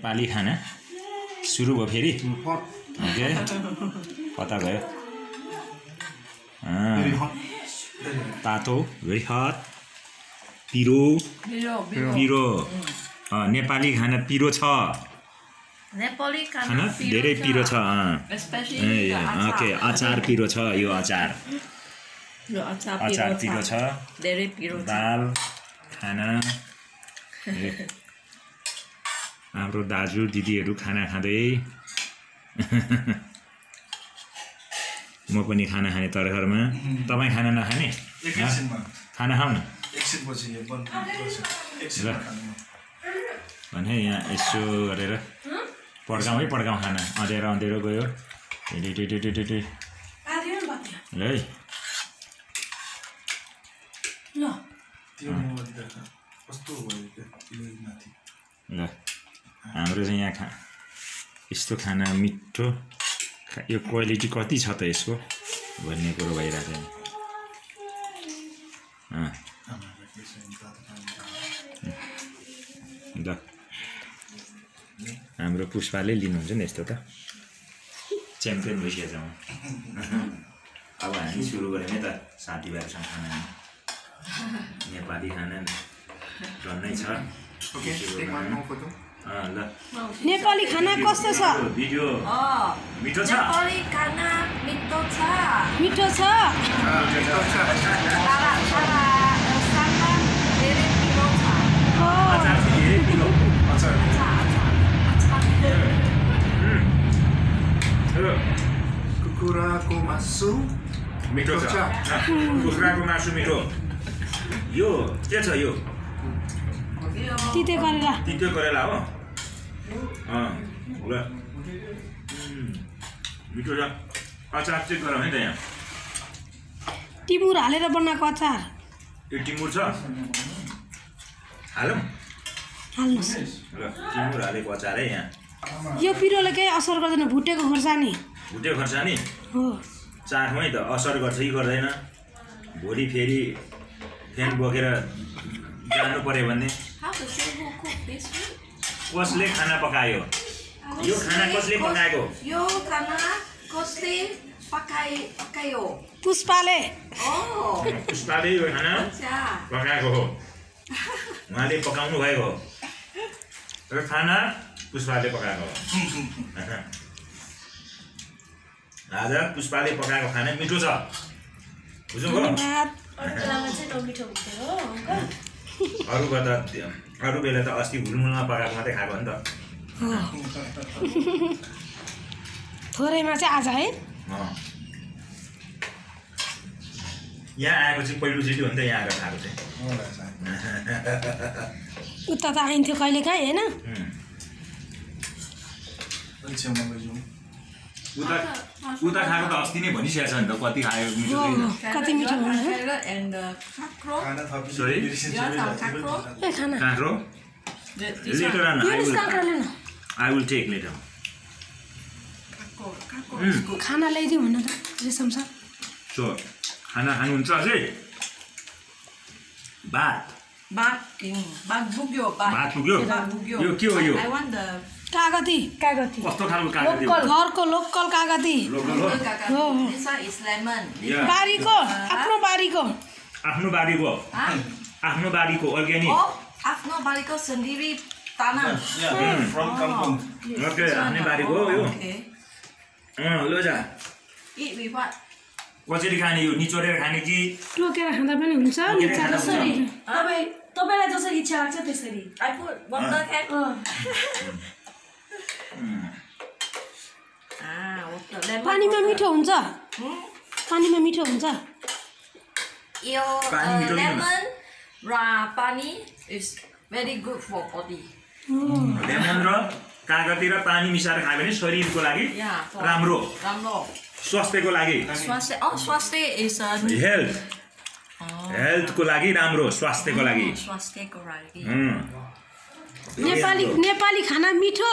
नेपाली खाना। सुरु भयो फेरि? ओके। कता गयो hot तातो भेरी हट पिरो। पिरो नेपाली खाना पिरो छ। नेपाली खाना धेरै पिरो छ ओके अचार पिरो छ यो अचार। यो अचार पिरो छ। छ। धेरै पिरो छ। दाल खाना। हाम्रो दाजु दिदीहरू खाना खाँदै। म पनि खाना खाने तरखरमा तपाईँ खाना नखाने? एकैछिनमा खाना खाऊ न? खानुमा भने यहाँ यसो गरेर पड्काउँ है पड्काउँ खाना। अँध्यारो अँध्यारो गयो। ल है। त्यो मोबाइल देखा कस्तो भयो क्या त्यो माथि? ल। हाम्रो चाहिँ यहाँ खा यस्तो खाना मिठो खा- यो क्वालिटी कति छ त यसको? भन्ने कुरो भइरहेको छ। ल। हाम्रो पुष्पाले लिनुहुन्छ नि यस्तो त। च्याम्पियन भइसकेको छ म। अब हामी सुरु गऱ्यौँ है त साथीभाइहरूसँग खाना खानु। नेपाली खाना झन्नै छ। ल नेपाली खाना कस्तो छ? मिठो छ? नेपाली खाना मिठो छ। हो। कुखुराको मासु मिठो छ। कुखुराको मासु मिठो। यो के छ यो? तिते गरेर। तितो करेला हो ल। मिठो छ। अचार चेक गरौँ है त यहाँ। टिमुर हालेर बनाएको अचार। यो टिमुर छ। हालौँ। हाल्नुहोस्। ल टिमुर हालेको अचार है यहाँ। यो पिरोले केही असर गर्दैन भुटेको खोर्सानी। भुटे खोर्सानी? हो। है त असर गर्छ कि गर्दैन? भोलि फेरि फ्यान बोकेर जानु पऱ्यो भने कसले खाना पकायो? यो खाना कसले पकाएको? यो खाना कसले पकाइ पकायो? पुष्पाले। Oh, पुष्पाले यो खाना पकाएको हो। उहाँले पकाउनु भएको। हो र खाना पुष्पाले पकाएको हो। आज पुष्पाले पकाएको खाना मिठो छ। बुझ्नुभयो? अरूको त अरू बेला त अस्ति हुलमुलमा पकाएको मात्रै खाएको हो नि त। हो थोरैमा चाहिँ आज है। यहाँ आएको चाहिँ पहिलोचोटि हो नि त यहाँ आएर खाएको चाहिँ। उता त आइन्थ्यो कहिले काहीँ होइन उता उता खाएको त अस्ति नै भनिसकेको छ नि त कति खायो कति मिठो काँक्रो लेटर आई यो विल टेक लेटर. खाना। ल्याइदिउँ भन त सर। सो खाना खानुहुन्छ अझै? भात। bát. भात पुग्यो. यो के हो यो? I want the कागती। कागती। कस्तो खालको कागती हो? घरको लोकल कागती। लोकल हो. Oh. बारीको आफ्नो बारीको। आफ्नो बारीको। आफ्नो बारीको अर्ग्यानिक। oh, आफ्नो बारीको tanam. Yeah, from kampung. Okay आफ्नै बारीको हो यो। ल जा? कसरी खाने यो? निचोरेर खाने कि टोकेर खाँदा पनि हुन्छ। तपाईँलाई जसरी इच्छा लाग्छ त्यसरी। पानीमा मिठो हुन्छ। पानीमा मिठो हुन्छ। यो लेमन र पानी is very good for body. Lemon र कागतिर पानी मिसाएर खायो भने शरीरको लागि राम्रो। राम्रो। स्वास्थ्यको लागि। स्वास्थ्य अ स्वास्थ्य इज हेल्थ हेल्थको लागि राम्रो स्वास्थ्यको लागि। स्वास्थ्यको लागि। नेपाली नेपाली खाना मिठो।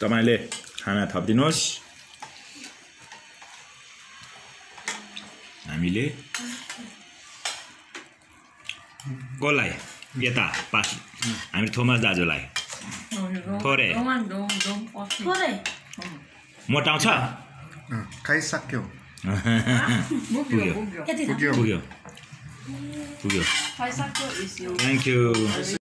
तपाईँले खाना थपिदिनुहोस्। हामीले कसलाई? यता पास। हामी थोमास दाजुलाई। थोरै। मोटाउँछ खाइसक्यो। पुग्यो। पुग्यो। पुग्यो। Thank you